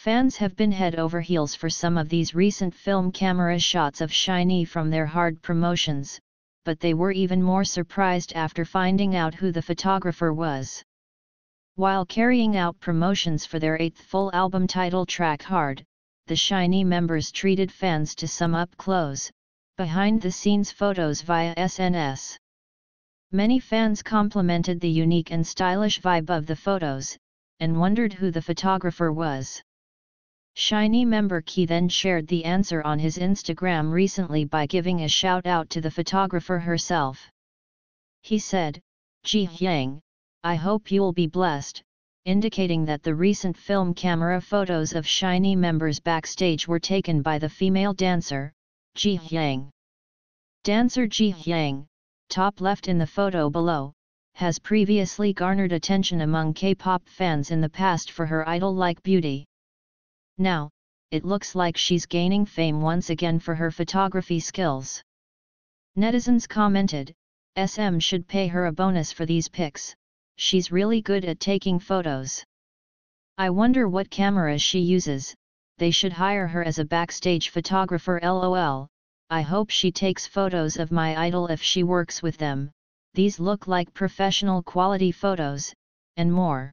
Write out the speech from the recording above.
Fans have been head over heels for some of these recent film camera shots of SHINee from their hard promotions, but they were even more surprised after finding out who the photographer was. While carrying out promotions for their eighth full album title track Hard, the SHINee members treated fans to some up-close, behind-the-scenes photos via SNS. Many fans complimented the unique and stylish vibe of the photos, and wondered who the photographer was. SHINee member Key then shared the answer on his Instagram recently by giving a shout out to the photographer herself. He said, Ji Hyang, I hope you'll be blessed, indicating that the recent film camera photos of SHINee members backstage were taken by the female dancer, Ji Hyang. Dancer Ji Hyang, top left in the photo below, has previously garnered attention among K-pop fans in the past for her idol-like beauty. Now, it looks like she's gaining fame once again for her photography skills. Netizens commented, SM should pay her a bonus for these pics, she's really good at taking photos. I wonder what cameras she uses, they should hire her as a backstage photographer lol, I hope she takes photos of my idol if she works with them, these look like professional quality photos, and more.